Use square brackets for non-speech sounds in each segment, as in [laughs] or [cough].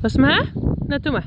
Was maar? Naartoe maar.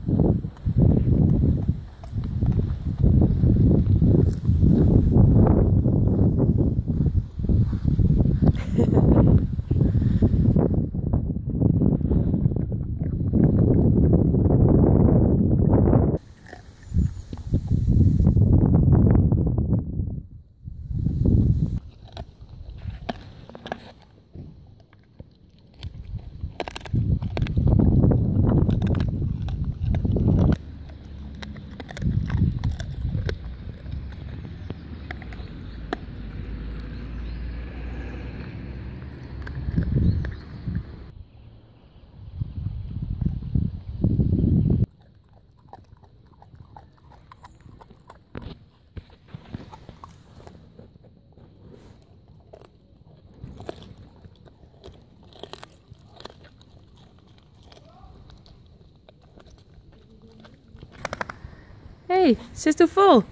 hey, ze is te vol.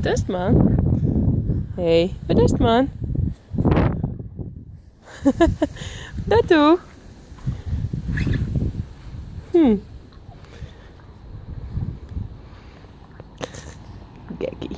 Dust man. hey, wat is man? [laughs] Dat doe. Hm. Gekkie.